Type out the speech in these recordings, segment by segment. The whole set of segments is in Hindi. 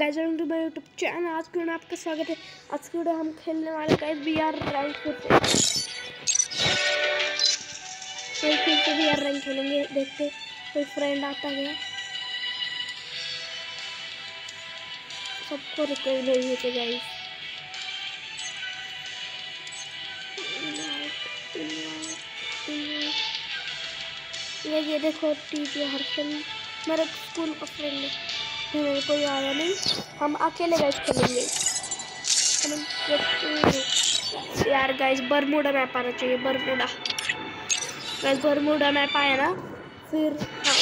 Guys, welcome to my YouTube channel. आज के वीडियो में आपका स्वागत है। आज के वीडियो हम खेलने वाले गाइस वी आर रैंक फिर से फिर से वी आर रैंक खेलेंगे, देखते कोई फ्रेंड आता गया सबको रिक्वेस्ट भेजिए थे गाइस। ये ये देखो टीचर हर्षल मेरा स्कूल का फ्रेंड है। मेरे कोई आया नहीं। हम अकेले गैस खेलेंगे। यार गाइस बरमूडा मैप आना चाहिए, बरमूडा। गाइस बरमूडा मैप आया ना, फिर हाँ।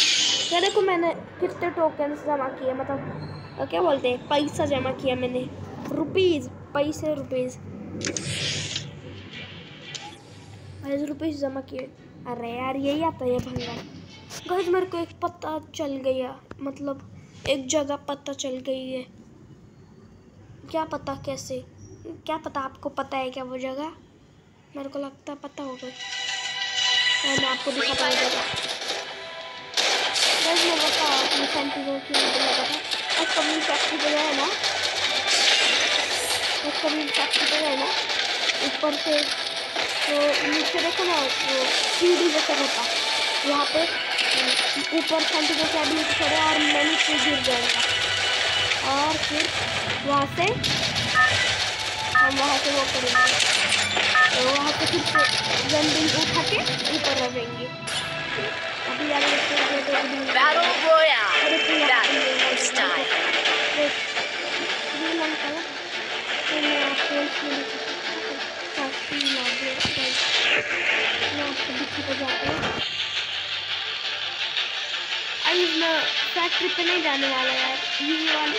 क्या देखो मैंने कितने टोकन जमा किए मतलब क्या बोलते हैं? पैसा जमा किया मैंने। रुपीज़ पैसे रुपीज़ पैसे रुपीज़ जमा किए। अरे यार, यही आता है भंगा गाइस मेरे को एक पता चल गया मतलब एक जगह पता चल गई है। क्या पता कैसे? क्या पता आपको पता है क्या वो जगह? मेरे को लगता है पता होगा। मैं आपको भी पता हो गए ना? ऊपर से तो नीचे देखो ना, वो सीढ़ी जैसा होता वहाँ पे ऊपर सेंटिनल के आदमी खड़े और मैं नीचे गिर जाएगा और फिर वहाँ से हम वहाँ से वो करेंगे तो वहाँ से फिर से जंपिंग उठा के ऊपर रहेंगे अभी आगे हैं. श्रीलंका तो मैं आपको जाता हूँ मैं फैक्ट्री पे नहीं जाने वाला यार, ये वाली।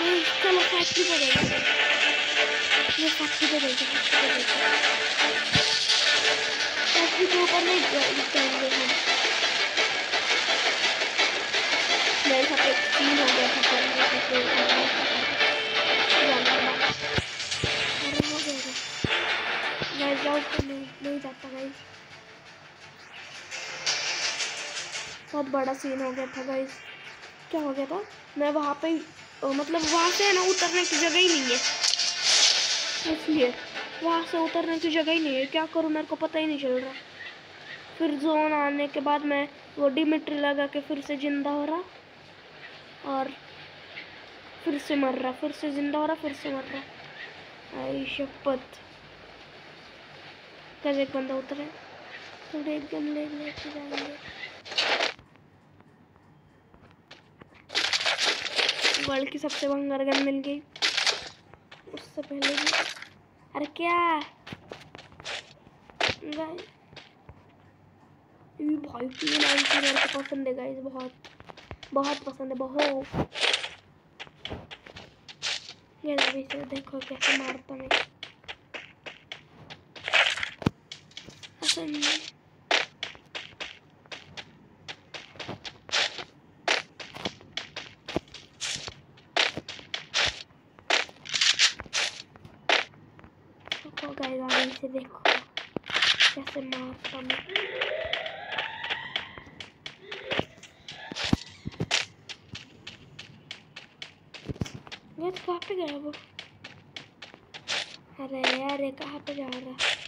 मैं चलो फैक्ट्री पे जाएँगे ये फैक्ट्री पे जाएँगे फैक्ट्री पे ऊपर नहीं जाएँगे हम। गया मैं जाऊँ तो नहीं नहीं जाता गाइस बहुत बड़ा सीन हो गया था गाइस क्या हो गया था? मैं वहाँ पे मतलब वहाँ से ना उतरने की जगह ही नहीं है। इसलिए वहाँ से उतरने की जगह ही नहीं है। क्या करूँ? मेरे को पता ही नहीं चल रहा। फिर जोन आने के बाद मैं वो डिमिट्री लगा के फिर से ज़िंदा हो रहा और फिर से मर रहा, फिर से ज़िंदा हो रहा, फिर से मर रहा। आई शपथ। कल एक बंदा उतरे, थोड़े एक गन ले लेके जाएँगे। वर्ल्ड की सबसे भंगार गन मिल गई। उससे पहले भी। अरे क्या? भाई तीन आई मेरे को पसंद है, गाइस, बहुत। बहुत पसंद है, बहुत। ये अभी देखो कैसे मारता में देखो गाइस से देखो कैसे मारता मैं ये तो कहाँ पे गया वो अरे यार कहाँ पे जा रहा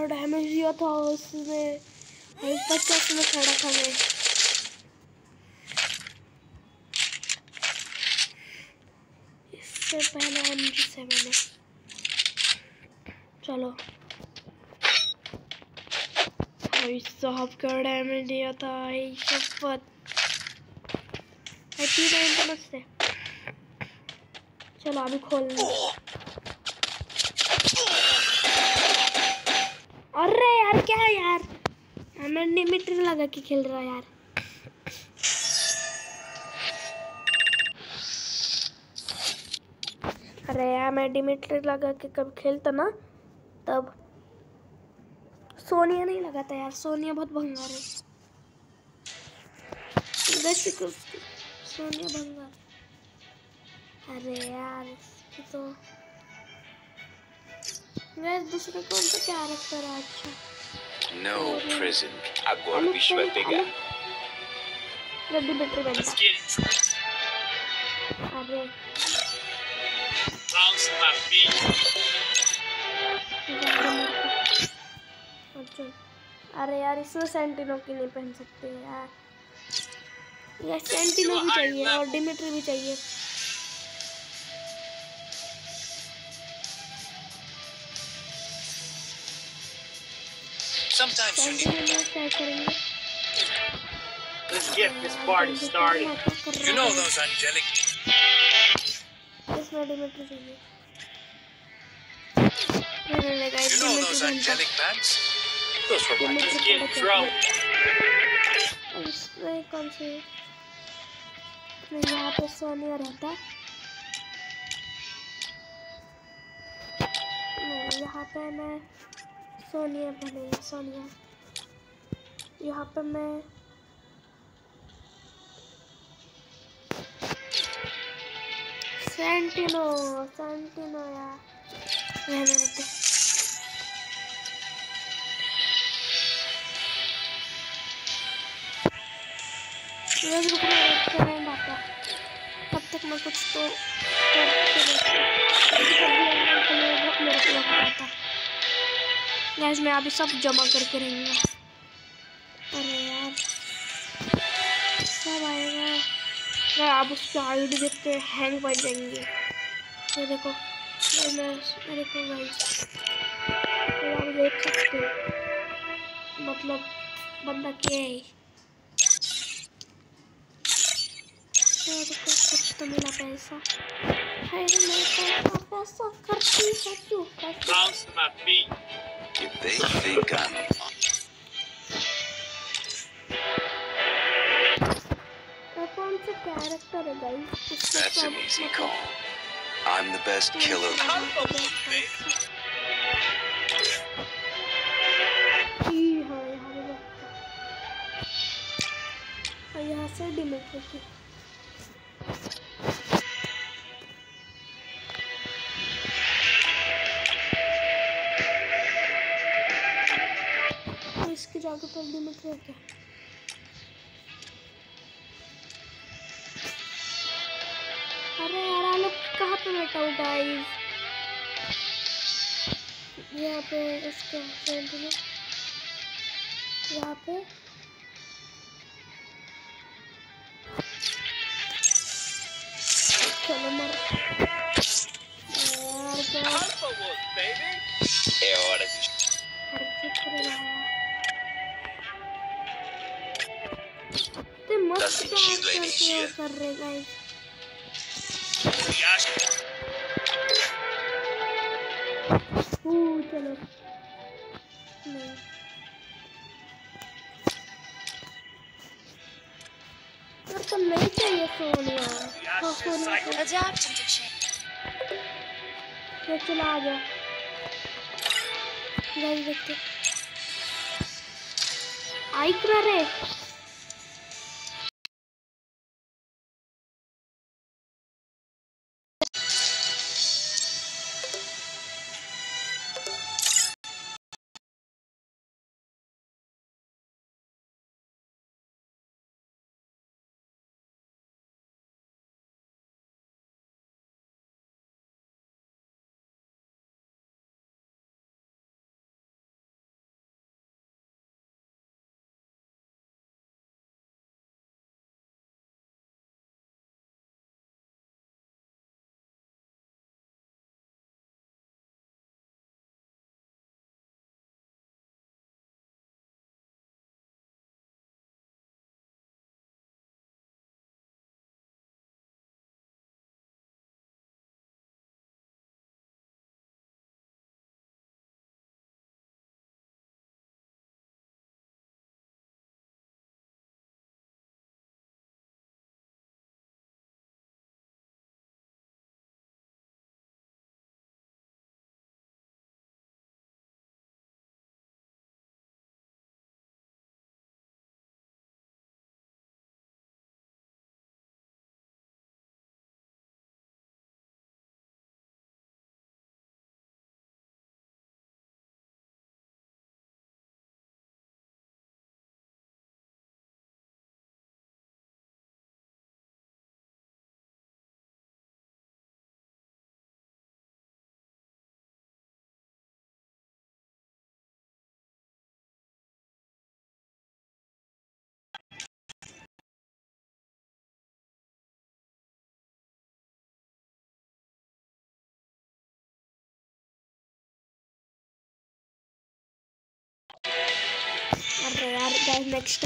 गाइस डैमेज दिया था उसमें पचास में खड़ा था मैं। इससे पहले एम से मैंने चलो। भाई साहब का डैमेज दिया था? शपथ चलो, अभी खोल क्या है यार? मैं लिमिटर लगा के खेल रहा यार। अरे यार, मैं डिमिटर लगा के कब खेलता ना, तब सोनिया नहीं लगाता यार, सोनिया बहुत भंगार है। सोनिया भंगार अरे यार तो दूसरे कौन सा कैरेक्टर है? अच्छा। No prison. Agora o bicho vai pegar. Let's get it. अरे Bounce my feet. अच्छा अरे यार इसमें सेंटिनो की नहीं पहन सकते यार यार सेंटिनो भी चाहिए और डिमिट्री भी चाहिए Sometimes you सेंटिनो need. में क्या करेंगे Let's get this party started. You know those angelic. इसमें डिमिट्री चाहिए नहीं नहीं guys, You know Dimitri those बनता। angelic bats? Those were my Dimitri Let's get in पड़ता trouble. और इसमें कौन सी नहीं यहाँ पे सोनिया रहता है नहीं यहाँ पे मैं सोनिया बनेगा सोनिया। यहाँ पे मैं सेंटिनो सेंटिनो यार। आता तब तक मैं कुछ तो करके देखती। कभी कभी अंकल को मेरे बहुत मेरे को लगा आता गैस मैं अभी सब जमा करके रहेंगे अरे यार। सब आएगा यार आप उसकी आईडी देख के हैंग पड़ जाएँगे। ये देखो भाई मैं मेरे गाइस तो आप देख सकते हो। मतलब बंदा क्या है? तो मिला पैसा। रे मेरे पैसा पैसा करती है क्यों पैसा That's an easy call. I'm the best killer. Hayır hayır hayır. Hayır hasar demek peki. जगह पर डिमिट्री क्या अरे यार आप लोग कहाँ पे बैठा हूँ गाइस यहाँ पे इसके यहाँ पे। चलो मर। यार क्या Tá sentindo a energia? Uh, चलो नहीं तो नहीं चाहिए सोनिया हाँ सोनिया. ये चला आ गया गाइस देखते आई करा रे मार रहे हैं यार गाइस नेक्स्ट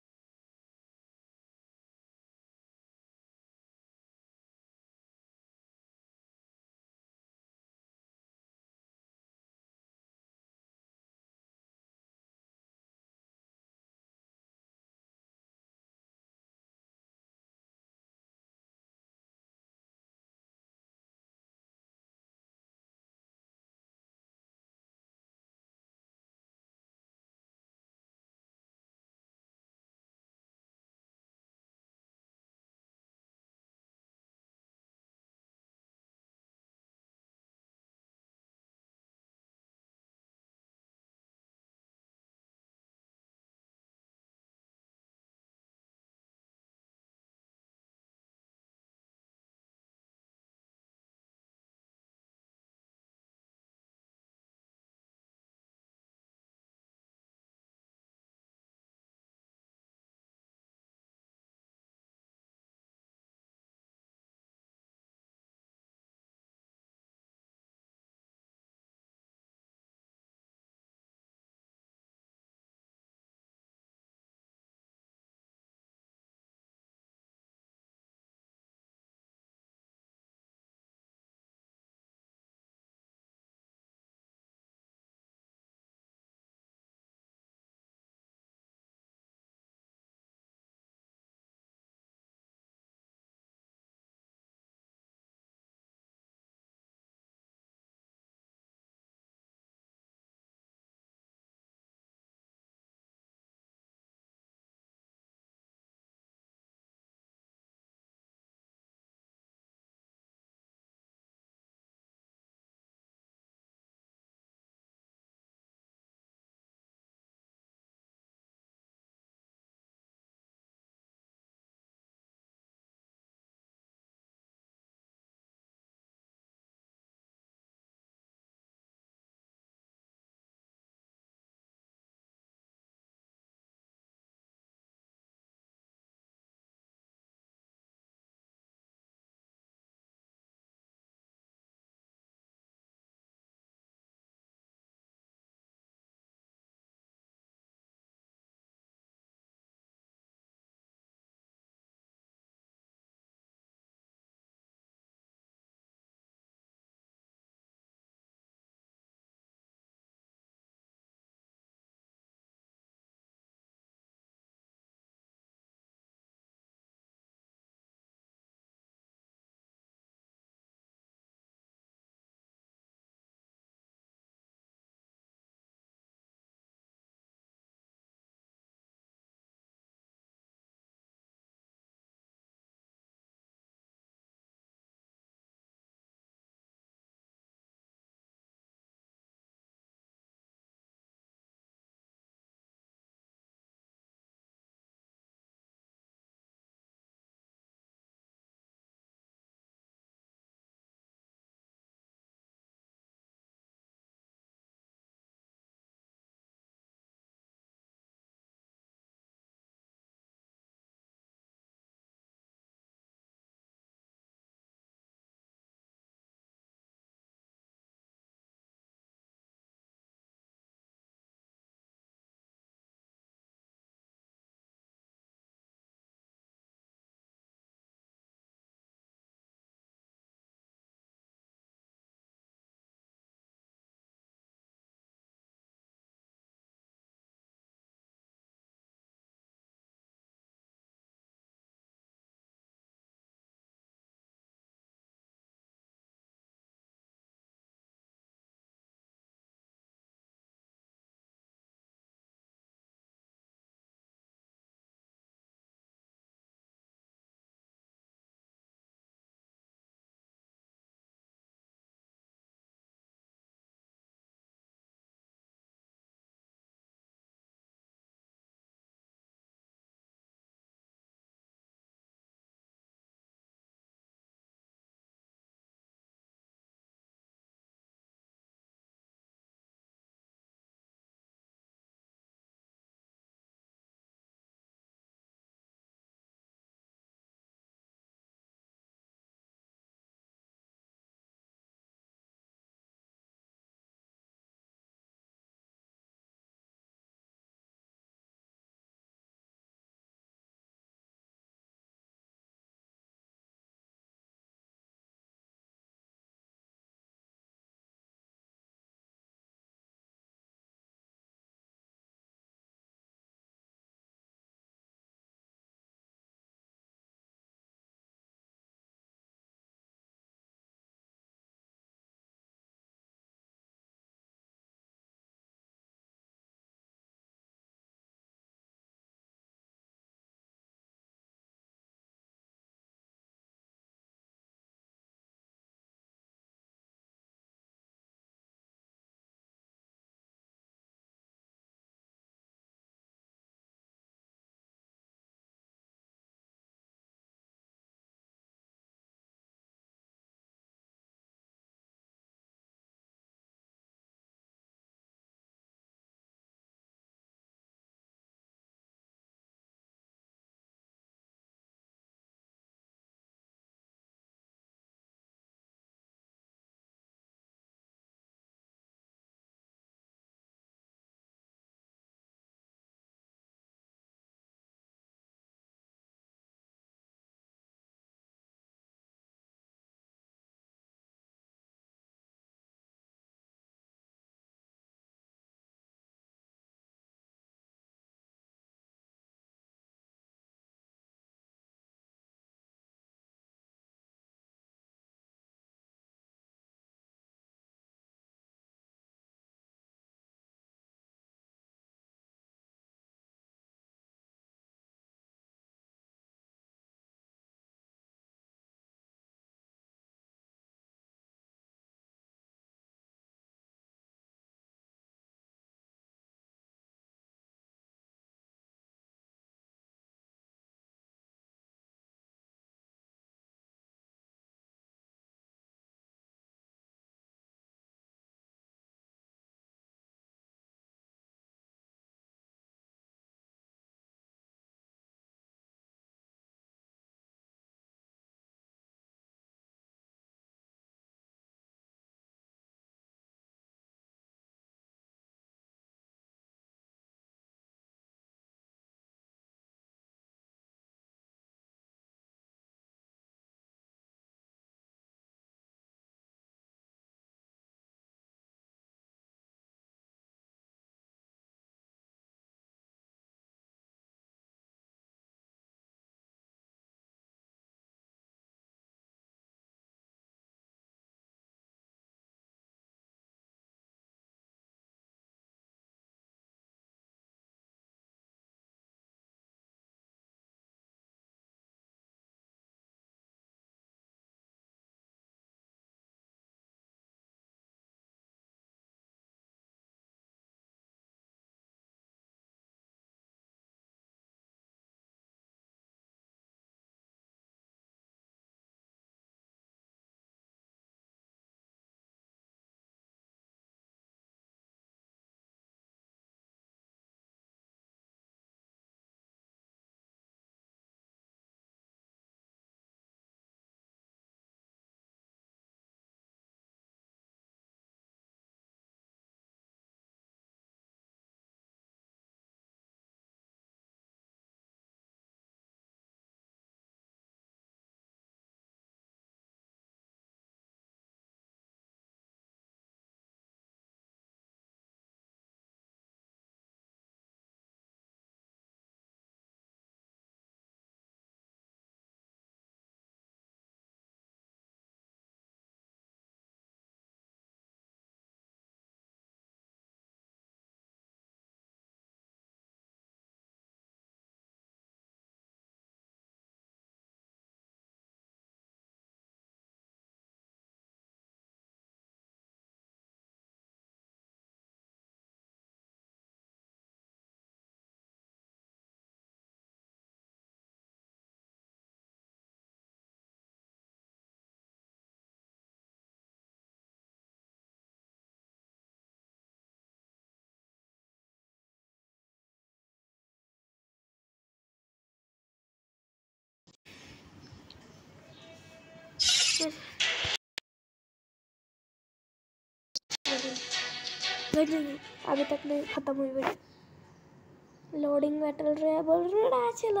नहीं नहीं अभी तक नहीं खत्म हुई बड़ी लोडिंग मेटल है बोल रहा हो चला।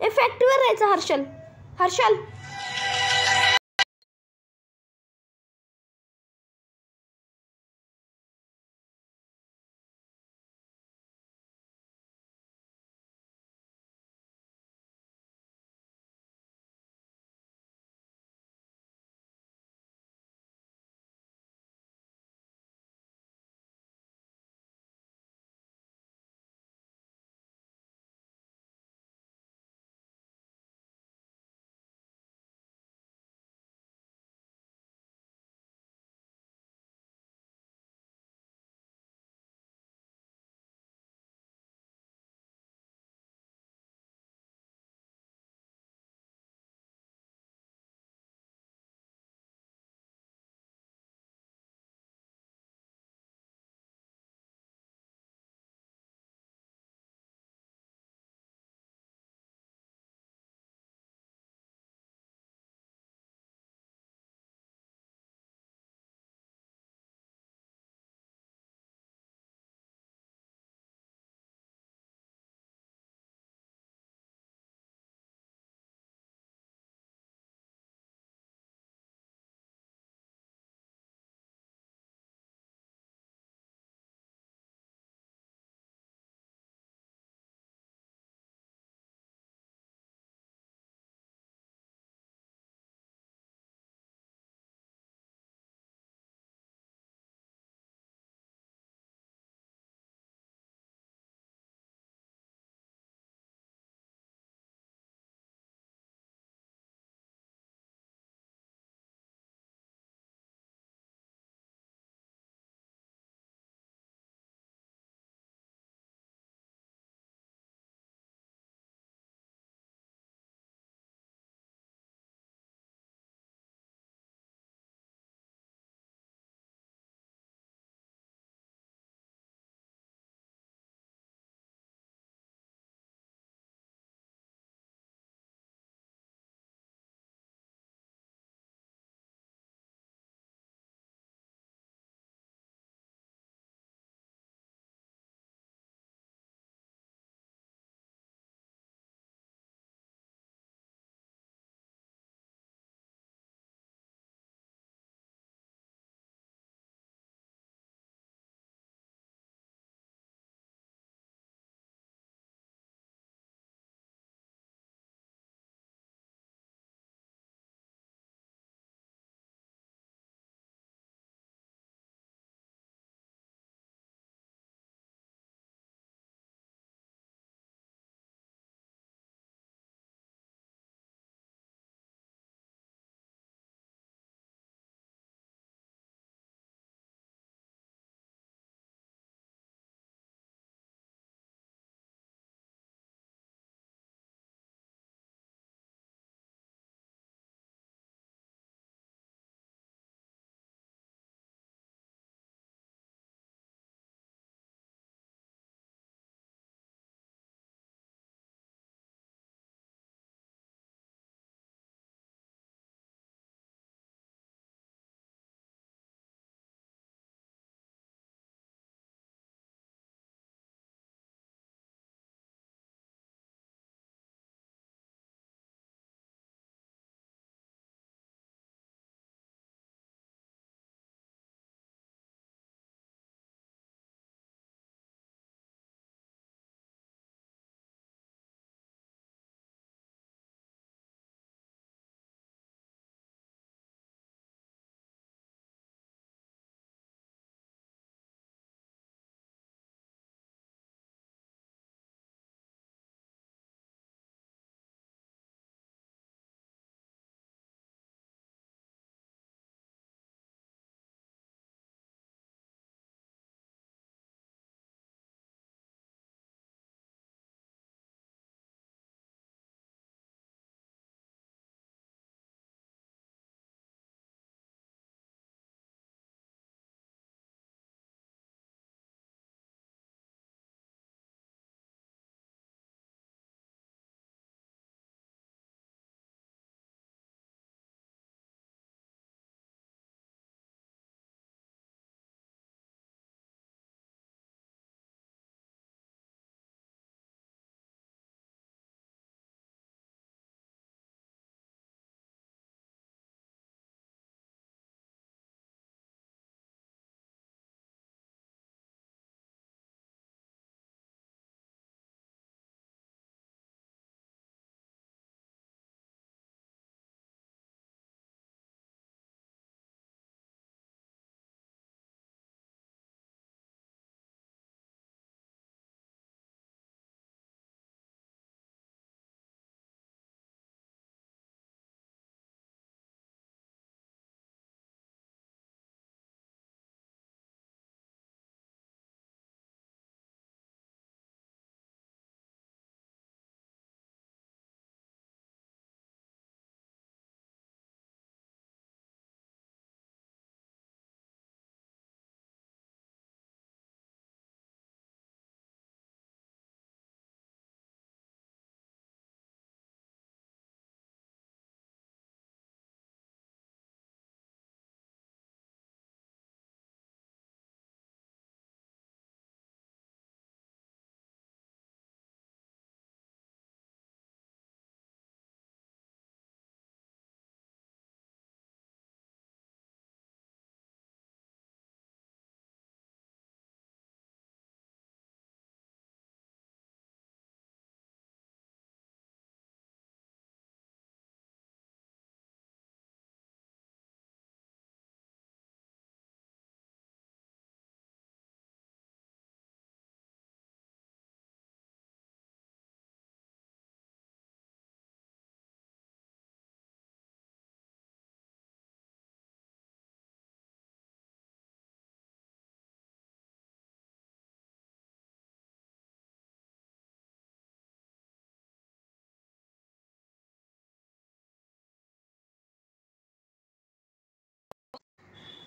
इफेक्ट वर राहायचं हर्षल। हर्षल!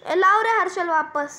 ए, लाओ रे हर्षल वापस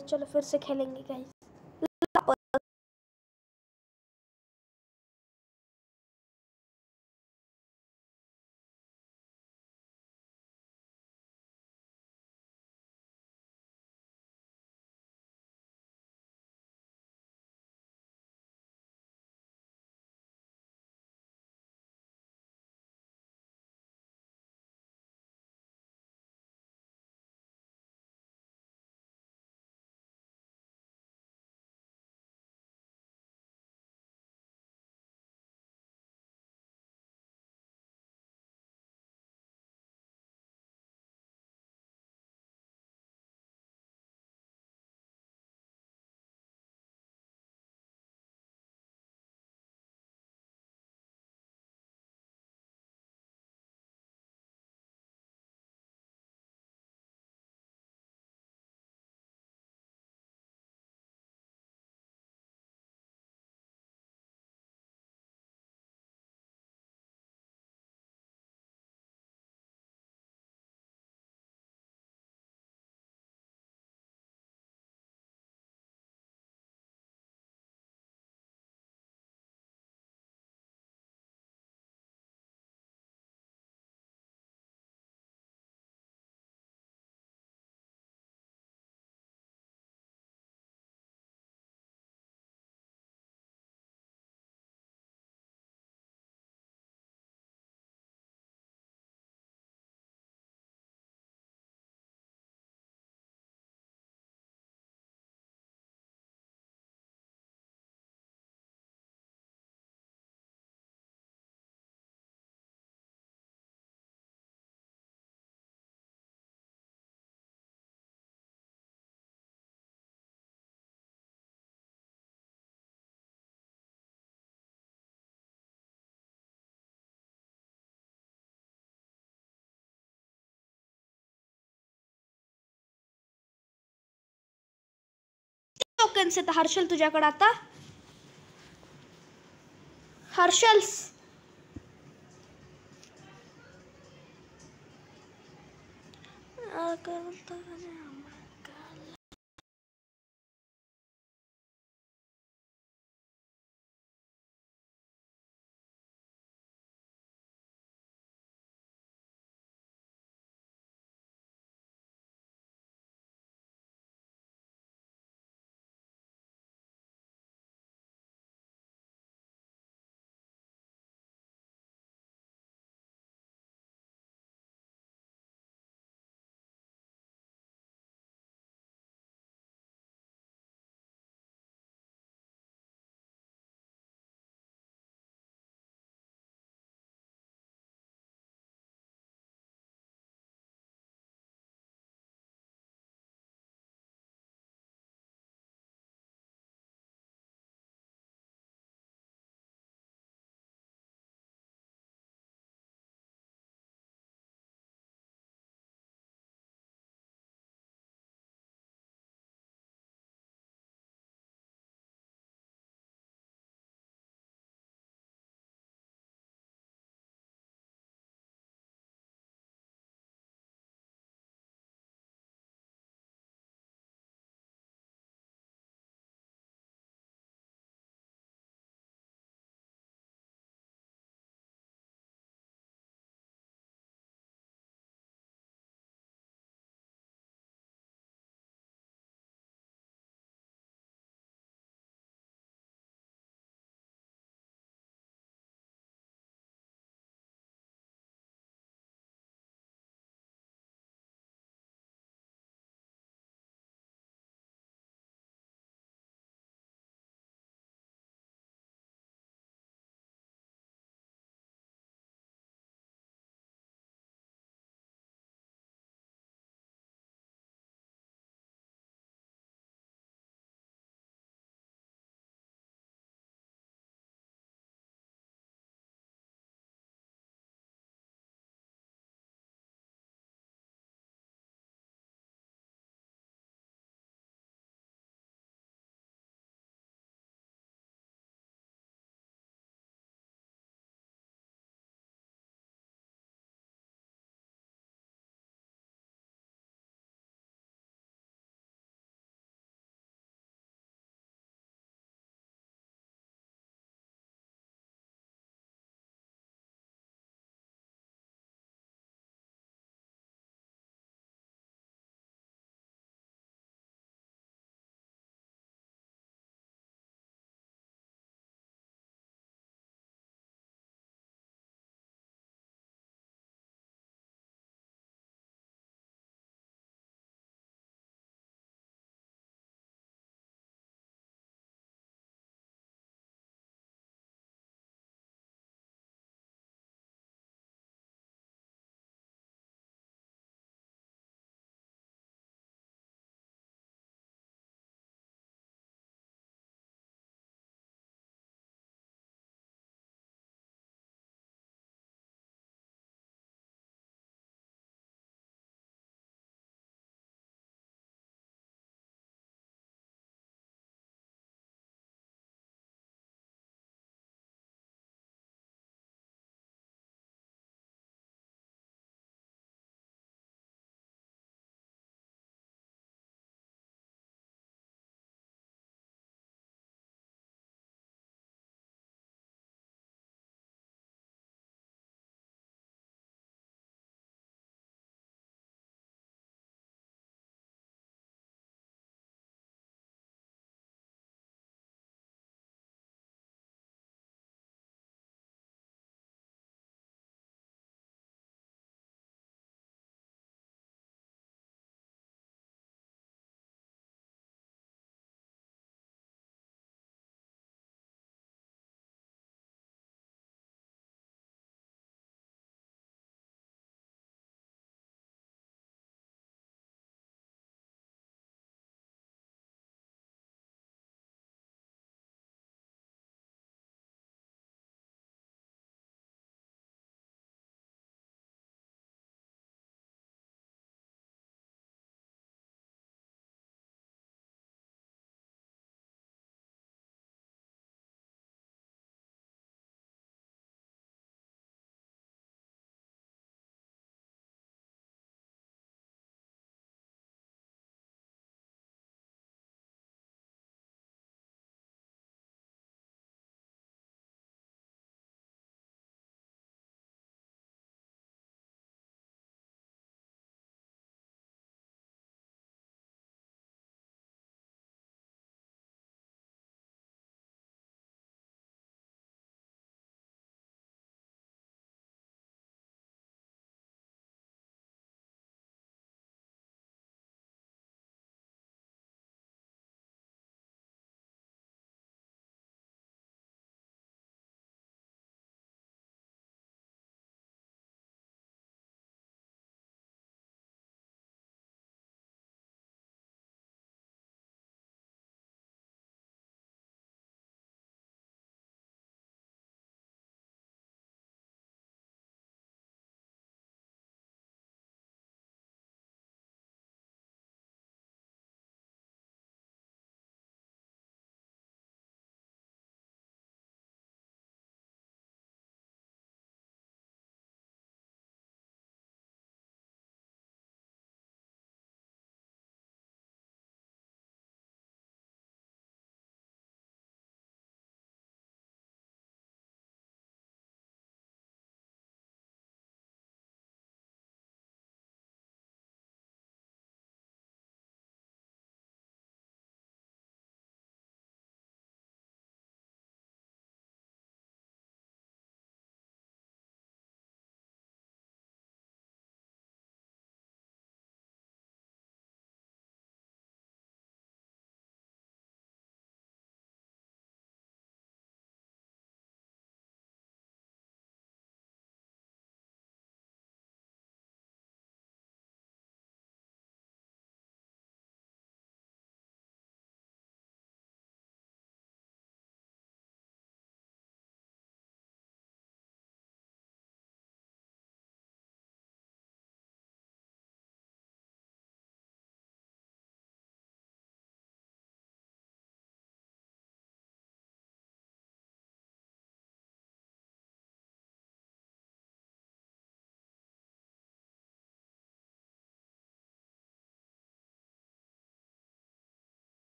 चलो फिर से खेलेंगे गाइस तर हर्षल तुझाक आता? हर्षल्स.